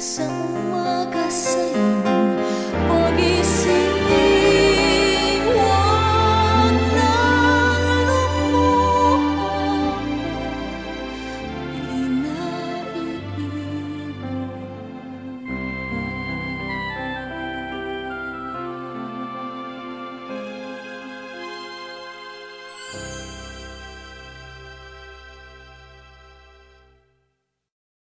sa umaga sa'yo